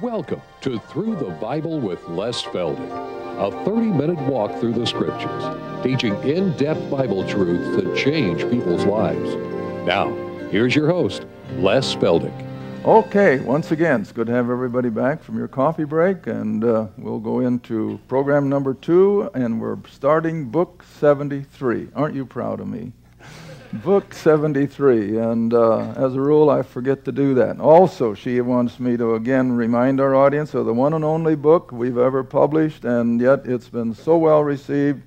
Welcome to Through the Bible with Les Feldick, a 30 minute walk through the scriptures, teaching in depth Bible truths that change people's lives. Now, here's your host, Les Feldick. Okay, once again, it's good to have everybody back from your coffee break, and uh, we'll go into program number two, and we're starting book 73. Aren't you proud of me? Book 73, and uh, as a rule, I forget to do that. Also, she wants me to again remind our audience of the one and only book we've ever published, and yet it's been so well received.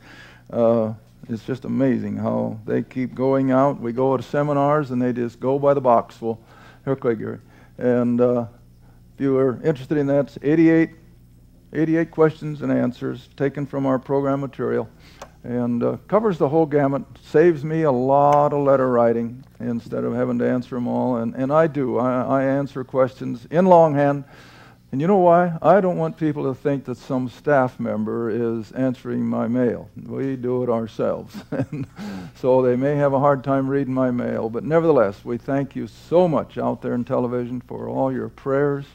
Uh, it's just amazing how they keep going out. We go to seminars, and they just go by the boxful. Gary. And uh, if you are interested in that, it's 88, 88 questions and answers taken from our program material and uh, covers the whole gamut, saves me a lot of letter writing instead of having to answer them all. And, and I do. I, I answer questions in longhand. And you know why? I don't want people to think that some staff member is answering my mail. We do it ourselves. and so they may have a hard time reading my mail. But nevertheless, we thank you so much out there in television for all your prayers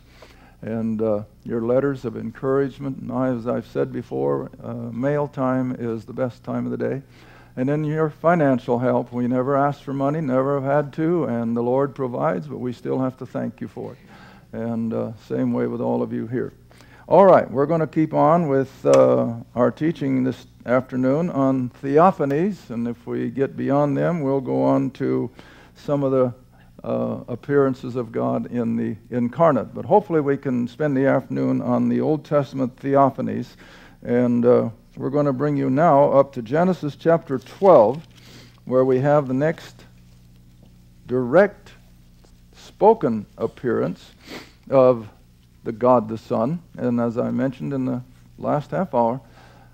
and uh, your letters of encouragement. And I, as I've said before, uh, mail time is the best time of the day. And then your financial help. We never asked for money, never have had to, and the Lord provides, but we still have to thank you for it. And uh, same way with all of you here. All right, we're going to keep on with uh, our teaching this afternoon on theophanies, and if we get beyond them, we'll go on to some of the uh, appearances of God in the incarnate. But hopefully, we can spend the afternoon on the Old Testament theophanies. And uh, we're going to bring you now up to Genesis chapter 12, where we have the next direct spoken appearance of the God the Son. And as I mentioned in the last half hour,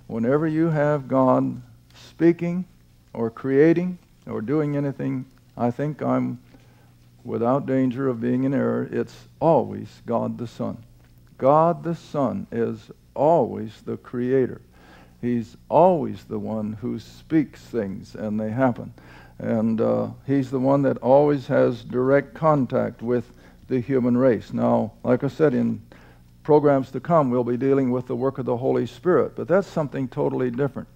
whenever you have God speaking or creating or doing anything, I think I'm without danger of being in error, it's always God the Son. God the Son is always the creator. He's always the one who speaks things and they happen. And uh, he's the one that always has direct contact with the human race. Now, like I said, in programs to come, we'll be dealing with the work of the Holy Spirit, but that's something totally different.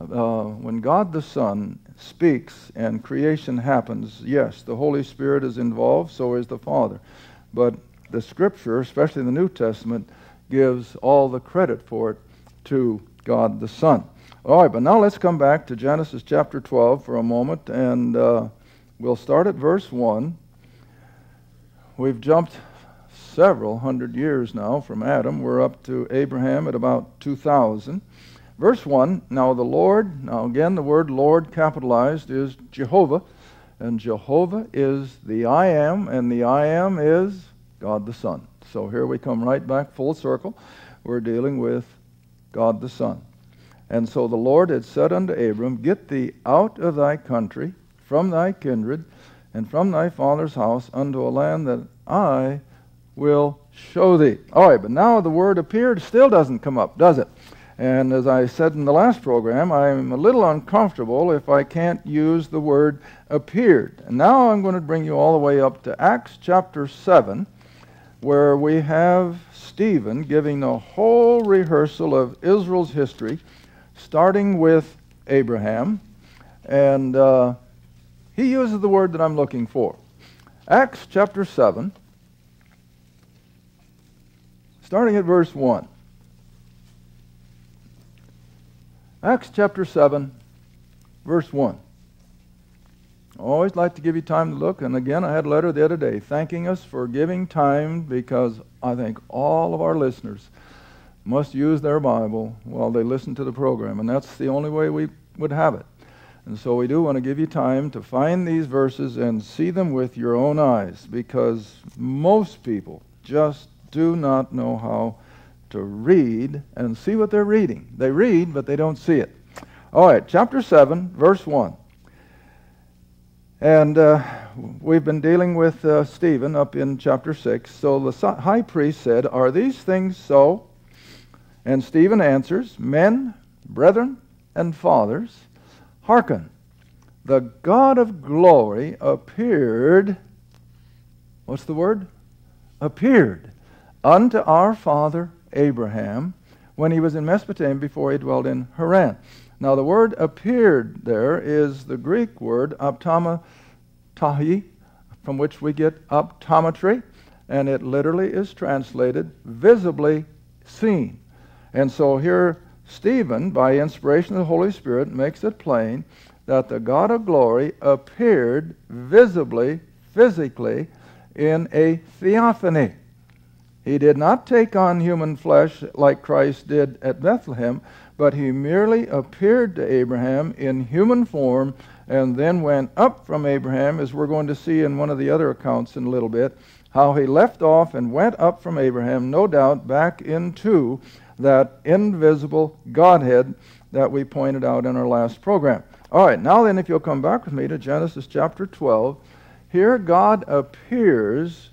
Uh, when God the Son speaks and creation happens, yes, the Holy Spirit is involved, so is the Father. But the Scripture, especially the New Testament, gives all the credit for it to God the Son. All right, but now let's come back to Genesis chapter 12 for a moment, and uh, we'll start at verse 1. We've jumped several hundred years now from Adam. We're up to Abraham at about 2000. Verse 1 Now the Lord, now again, the word Lord capitalized is Jehovah, and Jehovah is the I am, and the I am is God the Son. So here we come right back full circle. We're dealing with God the Son. And so the Lord had said unto Abram, Get thee out of thy country, from thy kindred, and from thy father's house, unto a land that I will show thee. All right, but now the word appeared still doesn't come up, does it? And as I said in the last program, I'm a little uncomfortable if I can't use the word appeared. And now I'm going to bring you all the way up to Acts chapter 7, where we have Stephen giving the whole rehearsal of Israel's history, starting with Abraham. And uh, he uses the word that I'm looking for. Acts chapter 7, starting at verse 1. Acts chapter 7, verse 1. I always like to give you time to look. And again, I had a letter the other day thanking us for giving time because I think all of our listeners must use their Bible while they listen to the program. And that's the only way we would have it. And so we do want to give you time to find these verses and see them with your own eyes because most people just do not know how to read and see what they're reading. They read, but they don't see it. All right, chapter 7, verse 1. And uh, we've been dealing with uh, Stephen up in chapter 6. So the high priest said, Are these things so? And Stephen answers, Men, brethren, and fathers, hearken. The God of glory appeared. What's the word? Appeared unto our father Abraham when he was in Mesopotamia before he dwelt in Haran. Now, the word appeared there is the Greek word optomatai, from which we get optometry, and it literally is translated visibly seen. And so here, Stephen, by inspiration of the Holy Spirit, makes it plain that the God of glory appeared visibly, physically, in a theophany. He did not take on human flesh like Christ did at Bethlehem, but he merely appeared to Abraham in human form and then went up from Abraham, as we're going to see in one of the other accounts in a little bit, how he left off and went up from Abraham, no doubt, back into that invisible Godhead that we pointed out in our last program. All right, now then, if you'll come back with me to Genesis chapter 12, here God appears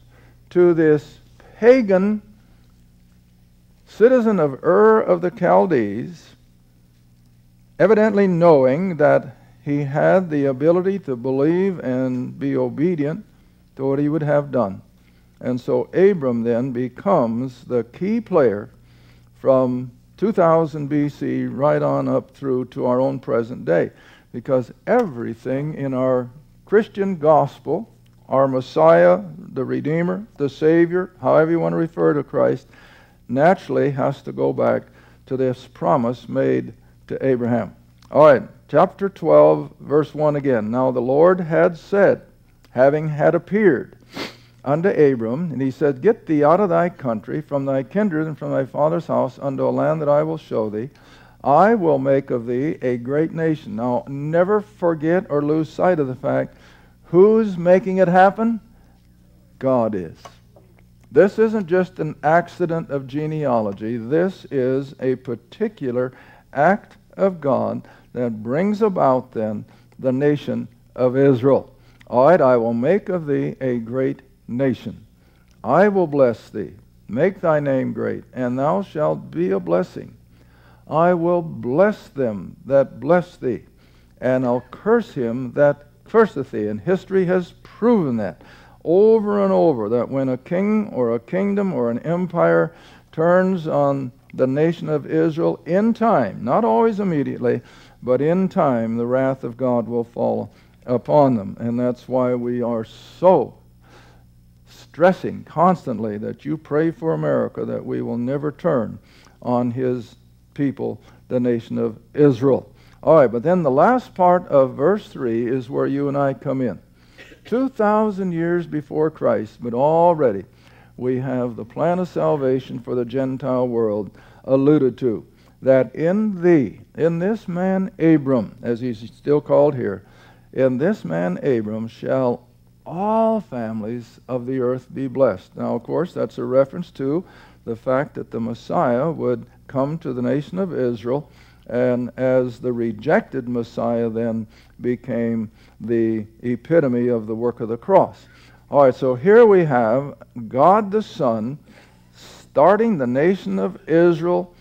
to this pagan citizen of Ur of the Chaldees, evidently knowing that he had the ability to believe and be obedient to what he would have done. And so Abram then becomes the key player from 2000 BC right on up through to our own present day. Because everything in our Christian gospel, our Messiah, the Redeemer, the Savior, however you want to refer to Christ, naturally has to go back to this promise made to Abraham. All right, chapter 12, verse 1 again. Now the Lord had said, having had appeared unto Abram, and he said, Get thee out of thy country, from thy kindred, and from thy father's house, unto a land that I will show thee. I will make of thee a great nation. Now, never forget or lose sight of the fact who's making it happen? God is. This isn't just an accident of genealogy. This is a particular act of God that brings about then the nation of Israel. All right, I will make of thee a great nation. I will bless thee, make thy name great, and thou shalt be a blessing. I will bless them that bless thee, and I'll curse him that curseth thee. And history has proven that over and over that when a king or a kingdom or an empire turns on the nation of Israel in time, not always immediately, but in time, the wrath of God will fall upon them. And that's why we are so stressing constantly that you pray for America that we will never turn on his people, the nation of Israel. All right, but then the last part of verse 3 is where you and I come in. 2,000 years before Christ, but already we have the plan of salvation for the Gentile world alluded to. That in thee, in this man Abram, as he's still called here, in this man Abram shall all families of the earth be blessed. Now, of course, that's a reference to the fact that the Messiah would come to the nation of Israel, and as the rejected Messiah then became the epitome of the work of the cross. All right, so here we have God the Son starting the nation of Israel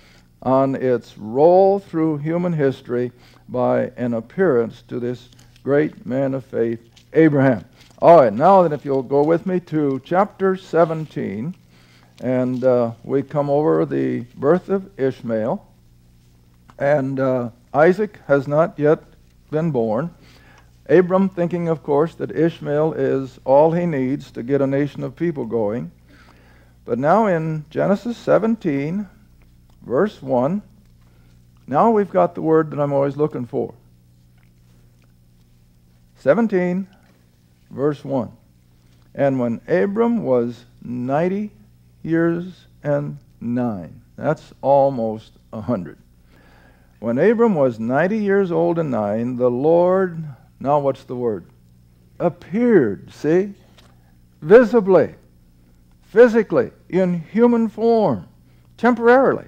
on its roll through human history by an appearance to this great man of faith, Abraham. All right, now then, if you'll go with me to chapter 17, and uh, we come over the birth of Ishmael. And uh, Isaac has not yet been born. Abram, thinking, of course, that Ishmael is all he needs to get a nation of people going. But now in Genesis 17, verse 1, now we've got the word that I'm always looking for. 17, verse 1. And when Abram was 90 years and nine, that's almost a 100. When Abram was 90 years old and nine, the Lord, now what's the word? Appeared, see? Visibly, physically, in human form, temporarily.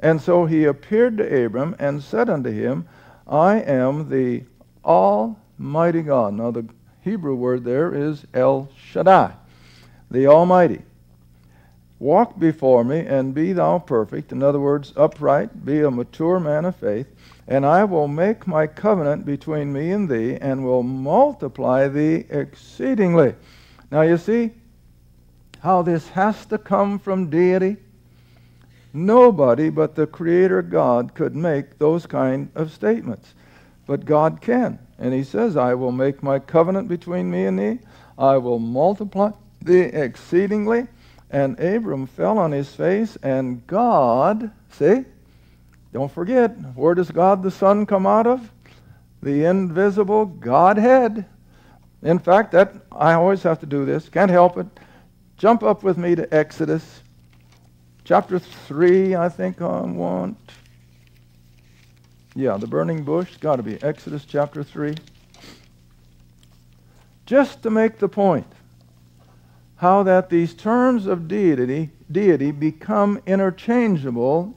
And so he appeared to Abram and said unto him, I am the Almighty God. Now, the Hebrew word there is El Shaddai, the Almighty. Walk before me and be thou perfect. In other words, upright, be a mature man of faith. And I will make my covenant between me and thee, and will multiply thee exceedingly. Now you see, how this has to come from deity? Nobody but the Creator God could make those kind of statements. But God can. And He says, I will make my covenant between me and thee. I will multiply thee exceedingly. And Abram fell on his face, and God, see, don't forget, where does God the Son come out of? The invisible Godhead. In fact, that I always have to do this. Can't help it. Jump up with me to Exodus chapter 3, I think I want. Yeah, the burning bush. Got to be Exodus chapter 3. Just to make the point how that these terms of deity, deity become interchangeable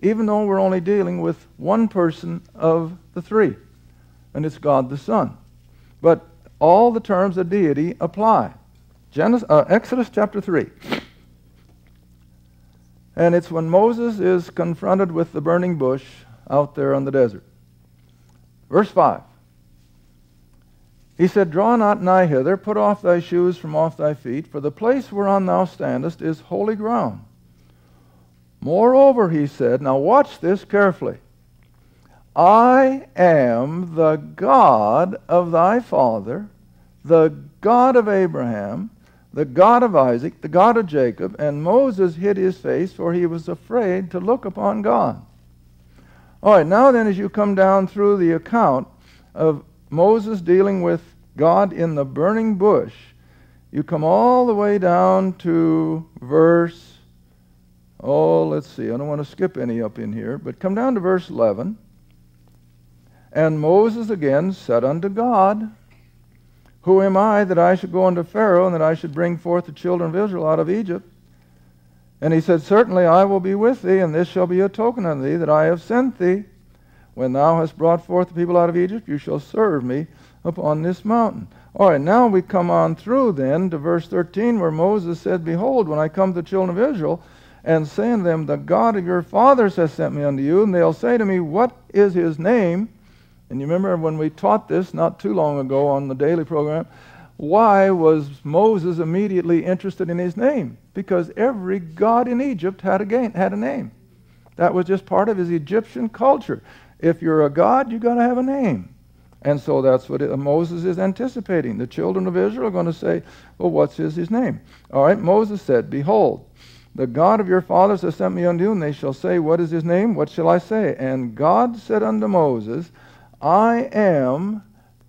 even though we're only dealing with one person of the three, and it's God the Son. But all the terms of deity apply. Genesis, uh, Exodus chapter 3. And it's when Moses is confronted with the burning bush out there on the desert. Verse 5. He said, Draw not nigh hither, put off thy shoes from off thy feet, for the place whereon thou standest is holy ground. Moreover, he said, now watch this carefully. I am the God of thy father, the God of Abraham, the God of Isaac, the God of Jacob. And Moses hid his face, for he was afraid to look upon God. All right, now then, as you come down through the account of Moses dealing with God in the burning bush, you come all the way down to verse Oh, let's see. I don't want to skip any up in here, but come down to verse 11. And Moses again said unto God, Who am I that I should go unto Pharaoh and that I should bring forth the children of Israel out of Egypt? And he said, Certainly I will be with thee, and this shall be a token unto thee that I have sent thee. When thou hast brought forth the people out of Egypt, you shall serve me upon this mountain. All right, now we come on through then to verse 13 where Moses said, Behold, when I come to the children of Israel, and say unto them, The God of your fathers has sent me unto you. And they'll say to me, What is his name? And you remember when we taught this not too long ago on the daily program, why was Moses immediately interested in his name? Because every god in Egypt had a, had a name. That was just part of his Egyptian culture. If you're a god, you've got to have a name. And so that's what it, Moses is anticipating. The children of Israel are going to say, Well, what's his, his name? All right, Moses said, Behold, the God of your fathers has sent me unto you, and they shall say, What is his name? What shall I say? And God said unto Moses, I am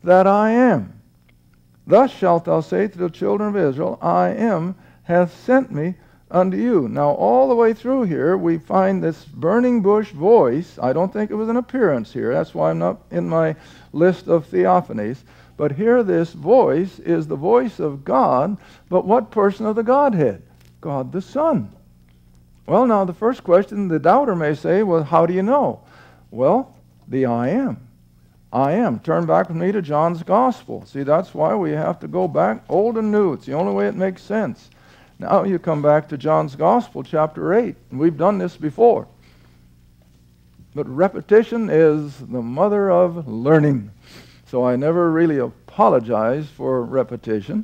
that I am. Thus shalt thou say to the children of Israel, I am hath sent me unto you. Now, all the way through here, we find this burning bush voice. I don't think it was an appearance here. That's why I'm not in my list of theophanies. But here, this voice is the voice of God, but what person of the Godhead? God the Son. Well, now, the first question the doubter may say, well, how do you know? Well, the I am. I am. Turn back with me to John's Gospel. See, that's why we have to go back old and new. It's the only way it makes sense. Now you come back to John's Gospel, chapter 8. And we've done this before. But repetition is the mother of learning. So I never really apologize for repetition.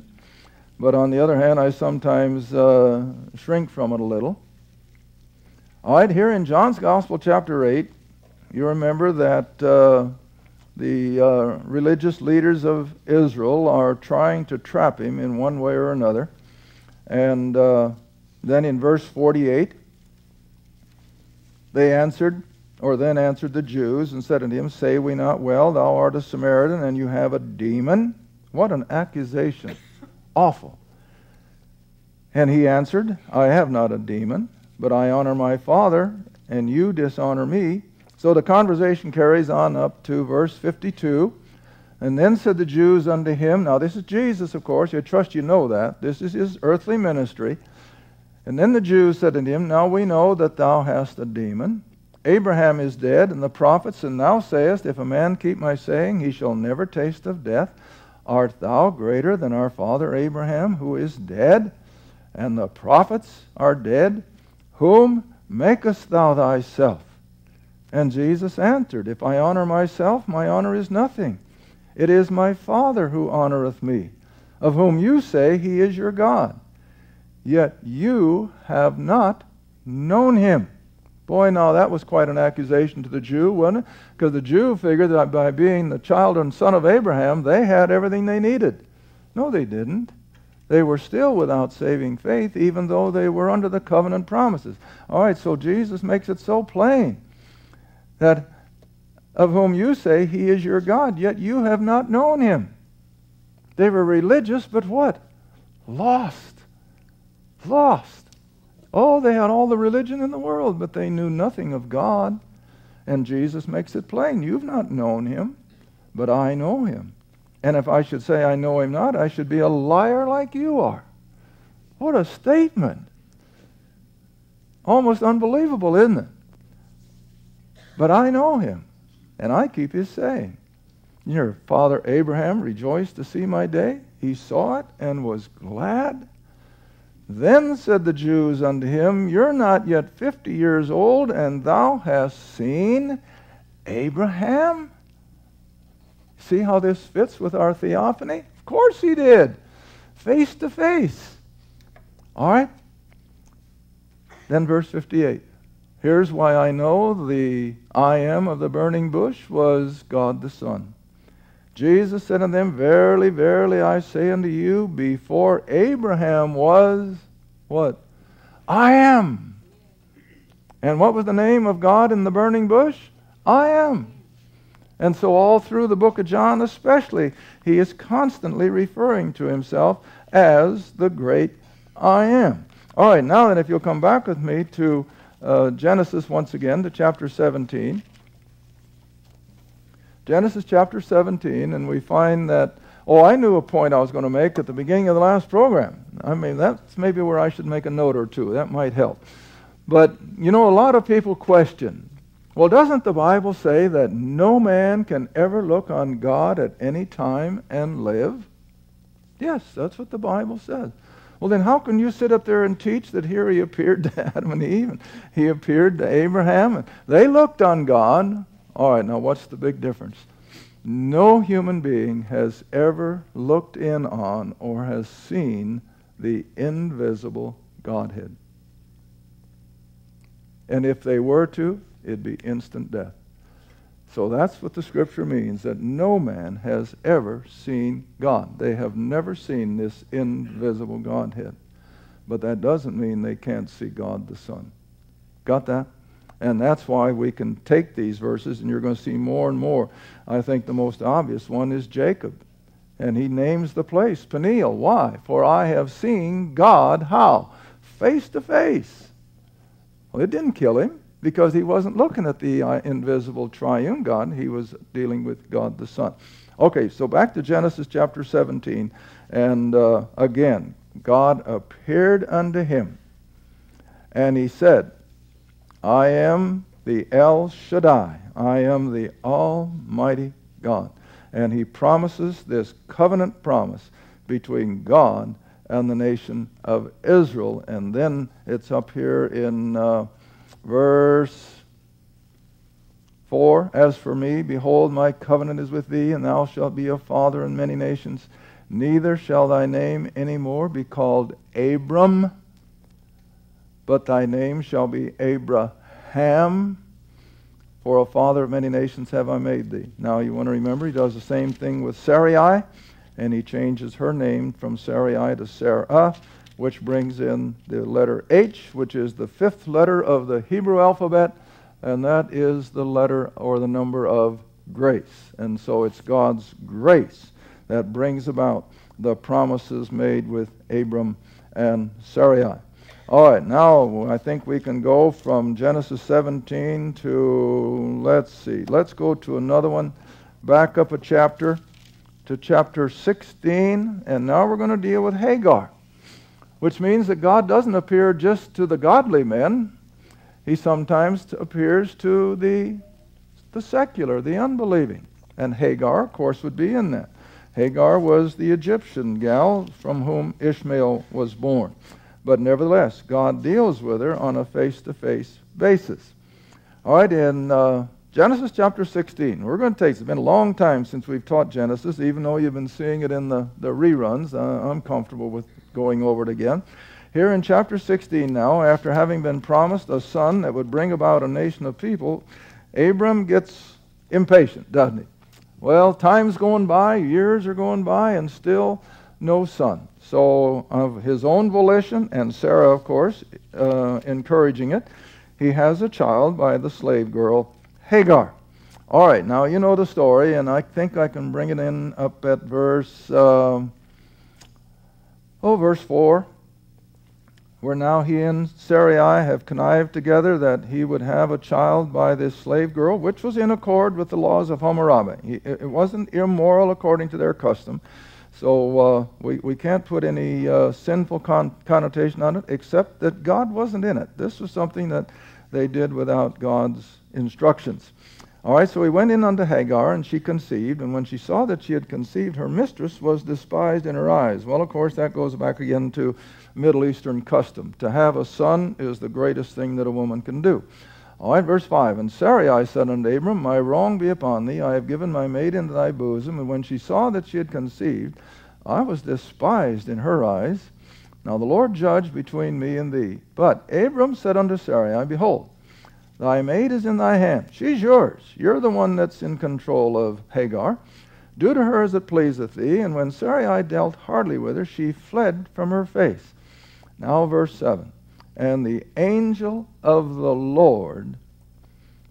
But on the other hand, I sometimes uh, shrink from it a little. All right, here in John's Gospel, chapter 8, you remember that uh, the uh, religious leaders of Israel are trying to trap him in one way or another. And uh, then in verse 48, they answered, or then answered the Jews and said unto him, Say we not well, thou art a Samaritan, and you have a demon? What an accusation! awful. And he answered, I have not a demon, but I honor my Father, and you dishonor me. So the conversation carries on up to verse 52. And then said the Jews unto him, Now this is Jesus, of course. I trust you know that. This is his earthly ministry. And then the Jews said unto him, Now we know that thou hast a demon. Abraham is dead, and the prophets, and thou sayest, If a man keep my saying, he shall never taste of death. Art thou greater than our father Abraham, who is dead, and the prophets are dead? Whom makest thou thyself? And Jesus answered, If I honor myself, my honor is nothing. It is my Father who honoreth me, of whom you say he is your God. yet you have not known him. Boy, now that was quite an accusation to the Jew, wasn't it? Because the Jew figured that by being the child and son of Abraham, they had everything they needed. No, they didn't. They were still without saving faith, even though they were under the covenant promises. All right, so Jesus makes it so plain that of whom you say he is your God, yet you have not known him. They were religious, but what? Lost. Lost. Oh, they had all the religion in the world, but they knew nothing of God. And Jesus makes it plain you've not known him, but I know him. And if I should say I know him not, I should be a liar like you are. What a statement. Almost unbelievable, isn't it? But I know him, and I keep his saying. Your father Abraham rejoiced to see my day. He saw it and was glad. Then said the Jews unto him, You're not yet fifty years old, and thou hast seen Abraham? See how this fits with our theophany? Of course he did. Face to face. All right? Then verse 58. Here's why I know the I am of the burning bush was God the Son. Jesus said unto them, Verily, verily, I say unto you, before Abraham was, what? I am. And what was the name of God in the burning bush? I am. And so, all through the book of John, especially, he is constantly referring to himself as the great I am. All right, now then, if you'll come back with me to uh, Genesis once again, to chapter 17. Genesis chapter 17, and we find that, oh, I knew a point I was going to make at the beginning of the last program. I mean, that's maybe where I should make a note or two. That might help. But, you know, a lot of people question well, doesn't the Bible say that no man can ever look on God at any time and live? Yes, that's what the Bible says. Well, then how can you sit up there and teach that here he appeared to Adam and Eve and he appeared to Abraham and they looked on God? All right, now what's the big difference? No human being has ever looked in on or has seen the invisible Godhead. And if they were to, it'd be instant death. So that's what the scripture means that no man has ever seen God. They have never seen this invisible Godhead. But that doesn't mean they can't see God the Son. Got that? And that's why we can take these verses, and you're going to see more and more. I think the most obvious one is Jacob. And he names the place Peniel. Why? For I have seen God how? Face to face. Well, it didn't kill him because he wasn't looking at the uh, invisible triune God. He was dealing with God the Son. Okay, so back to Genesis chapter 17. And uh, again, God appeared unto him, and he said, I am the El Shaddai. I am the Almighty God. And he promises this covenant promise between God and the nation of Israel. And then it's up here in. Uh, verse 4 As for me, behold, my covenant is with thee, and thou shalt be a father in many nations. Neither shall thy name any more be called Abram, but thy name shall be Abraham. For a father of many nations have I made thee. Now you want to remember, he does the same thing with Sarai, and he changes her name from Sarai to Sarah which brings in the letter H, which is the fifth letter of the Hebrew alphabet, and that is the letter or the number of grace. And so it's God's grace that brings about the promises made with Abram and Sarai. All right, now I think we can go from Genesis 17 to, let's see, let's go to another one, back up a chapter to chapter 16, and now we're going to deal with Hagar which means that God doesn't appear just to the godly men. He sometimes appears to the, the secular, the unbelieving. And Hagar, of course, would be in that. Hagar was the Egyptian gal from whom Ishmael was born. But nevertheless, God deals with her on a face to face basis. All right, in uh, Genesis chapter 16, we're going to take, it's been a long time since we've taught Genesis, even though you've been seeing it in the, the reruns. Uh, I'm comfortable with going over it again. Here in chapter 16 now, after having been promised a son that would bring about a nation of people, Abram gets impatient, doesn't he? Well, time's going by, years are going by, and still no son. So, of his own volition, and Sarah, of course, uh, encouraging it, he has a child by the slave girl Hagar. All right, now you know the story, and I think I can bring it in up at verse, uh, oh, verse 4 where now he and Sarai have connived together that he would have a child by this slave girl, which was in accord with the laws of Hammurabi. it wasn't immoral according to their custom. So uh, we, we can't put any uh, sinful con- connotation on it, except that God wasn't in it. This was something that they did without God's instructions. All right, so he went in unto Hagar, and she conceived. And when she saw that she had conceived, her mistress was despised in her eyes. Well, of course, that goes back again to Middle Eastern custom. To have a son is the greatest thing that a woman can do. All right, verse 5. And Sarai said unto Abram, My wrong be upon thee. I have given my maid into thy bosom. And when she saw that she had conceived, I was despised in her eyes. Now the Lord judged between me and thee. But Abram said unto Sarai, Behold, thy maid is in thy hand. She's yours. You're the one that's in control of Hagar. Do to her as it pleaseth thee. And when Sarai dealt hardly with her, she fled from her face. Now, verse 7 And the angel of the Lord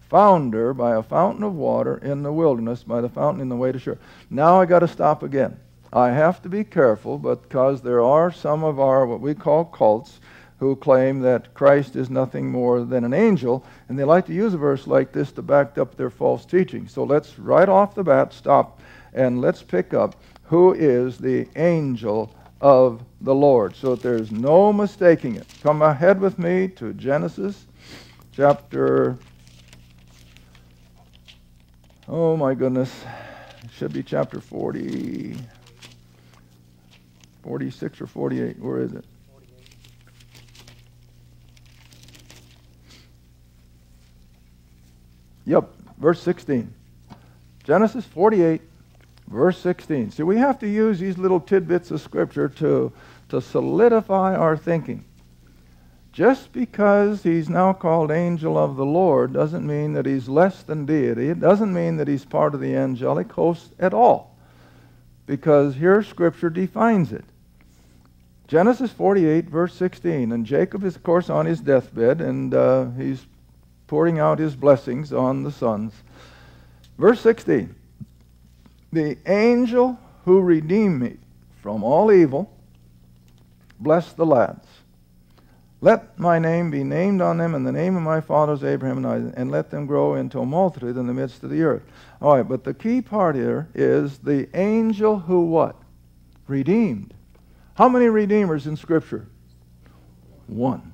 found her by a fountain of water in the wilderness, by the fountain in the way to Shur. Now I got to stop again. I have to be careful because there are some of our, what we call cults, who claim that Christ is nothing more than an angel, and they like to use a verse like this to back up their false teaching. So let's right off the bat stop and let's pick up who is the angel of the Lord, so that there's no mistaking it. Come ahead with me to Genesis chapter. Oh my goodness. It should be chapter 40. 46 or 48. Where is it? Yep, verse 16. Genesis 48, Verse 16. See, we have to use these little tidbits of Scripture to, to solidify our thinking. Just because he's now called angel of the Lord doesn't mean that he's less than deity. It doesn't mean that he's part of the angelic host at all. Because here Scripture defines it. Genesis 48, verse 16. And Jacob is, of course, on his deathbed, and uh, he's pouring out his blessings on the sons. Verse 16 the angel who redeemed me from all evil, bless the lads. Let my name be named on them in the name of my fathers Abraham and Isaac, and let them grow into a multitude in the midst of the earth. All right, but the key part here is the angel who what? Redeemed. How many redeemers in Scripture? One.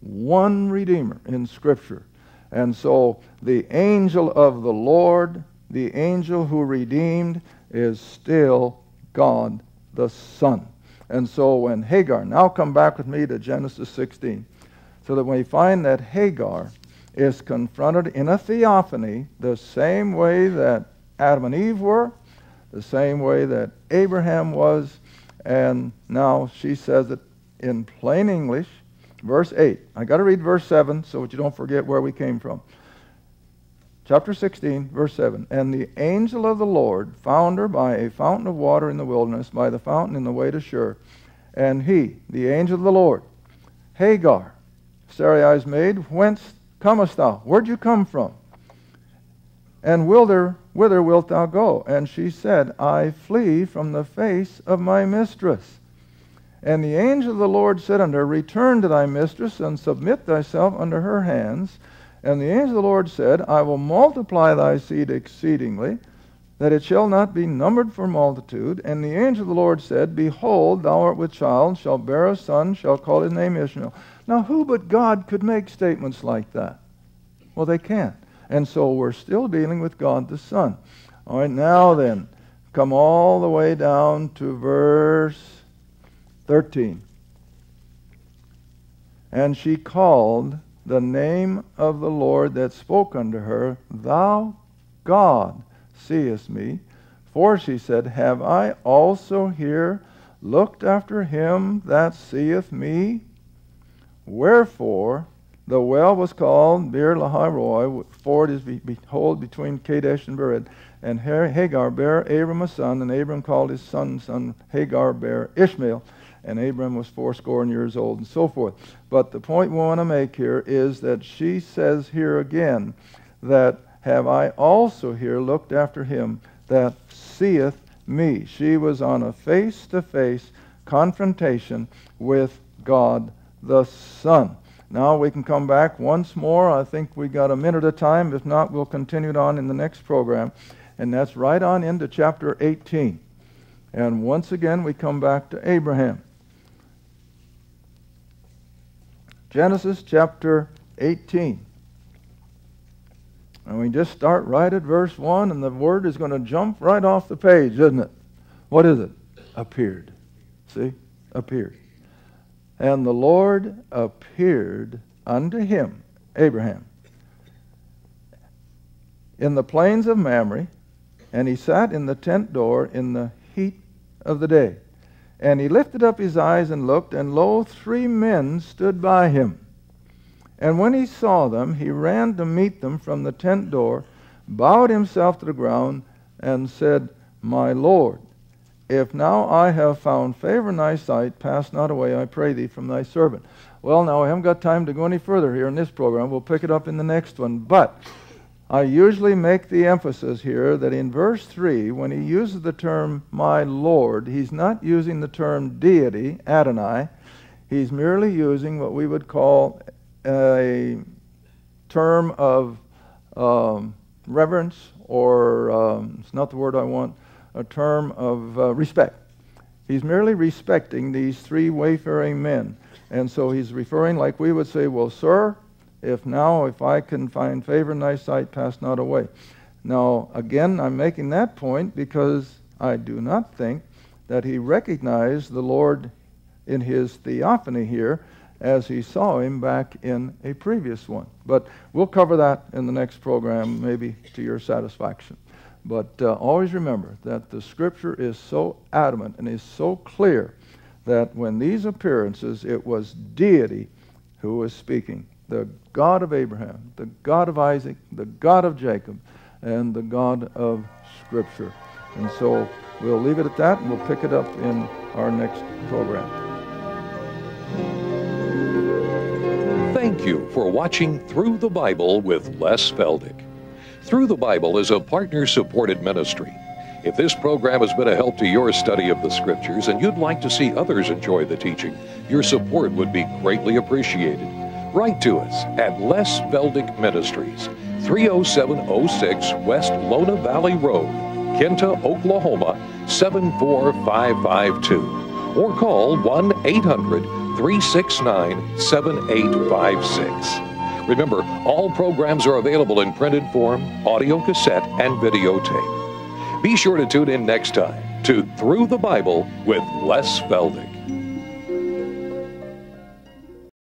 One redeemer in Scripture. And so the angel of the Lord the angel who redeemed is still God the Son. And so when Hagar, now come back with me to Genesis 16, so that we find that Hagar is confronted in a theophany the same way that Adam and Eve were, the same way that Abraham was, and now she says it in plain English. Verse 8. I got to read verse 7 so that you don't forget where we came from chapter 16, verse 7. And the angel of the Lord found her by a fountain of water in the wilderness, by the fountain in the way to Shur. And he, the angel of the Lord, Hagar, Sarai's maid, whence comest thou? Where'd you come from? And whither, whither wilt thou go? And she said, I flee from the face of my mistress. And the angel of the Lord said unto her, Return to thy mistress, and submit thyself under her hands. And the angel of the Lord said, I will multiply thy seed exceedingly, that it shall not be numbered for multitude. And the angel of the Lord said, Behold, thou art with child, shall bear a son, shall call his name Ishmael. Now, who but God could make statements like that? Well, they can't. And so we're still dealing with God the Son. All right, now then, come all the way down to verse 13. And she called the name of the Lord that spoke unto her, Thou, God, seest me. For she said, Have I also here looked after him that seeth me. Wherefore the well was called Beer Lahai Roi, for it is behold between Kadesh and Bered. And Hagar bare Abram a son, and Abram called his son, son Hagar bare Ishmael, and Abram was fourscore years old, and so forth. But the point we want to make here is that she says here again that have I also here looked after him that seeth me. She was on a face to face confrontation with God the Son. Now we can come back once more. I think we got a minute of time. If not, we'll continue it on in the next program. And that's right on into chapter 18. And once again, we come back to Abraham. Genesis chapter 18. And we just start right at verse 1, and the word is going to jump right off the page, isn't it? What is it? Appeared. See? Appeared. And the Lord appeared unto him, Abraham, in the plains of Mamre, and he sat in the tent door in the heat of the day. And he lifted up his eyes and looked, and lo, three men stood by him. And when he saw them, he ran to meet them from the tent door, bowed himself to the ground, and said, My Lord, if now I have found favor in thy sight, pass not away, I pray thee, from thy servant. Well, now I haven't got time to go any further here in this program. We'll pick it up in the next one. But I usually make the emphasis here that in verse 3, when he uses the term my Lord, he's not using the term deity, Adonai. He's merely using what we would call a term of um, reverence, or um, it's not the word I want, a term of uh, respect. He's merely respecting these three wayfaring men. And so he's referring, like we would say, Well, sir, if now, if I can find favor in thy sight, pass not away. Now, again, I'm making that point because I do not think that he recognized the Lord in his theophany here as he saw him back in a previous one. But we'll cover that in the next program, maybe to your satisfaction. But uh, always remember that the scripture is so adamant and is so clear that when these appearances, it was deity who was speaking the God of Abraham, the God of Isaac, the God of Jacob, and the God of Scripture. And so we'll leave it at that and we'll pick it up in our next program. Thank you for watching Through the Bible with Les Feldick. Through the Bible is a partner supported ministry. If this program has been a help to your study of the Scriptures and you'd like to see others enjoy the teaching, your support would be greatly appreciated. Write to us at Les Feldick Ministries, 30706 West Lona Valley Road, Kinta, Oklahoma 74552, or call 1 800 369 7856. Remember, all programs are available in printed form, audio cassette, and videotape. Be sure to tune in next time to Through the Bible with Les Feldick.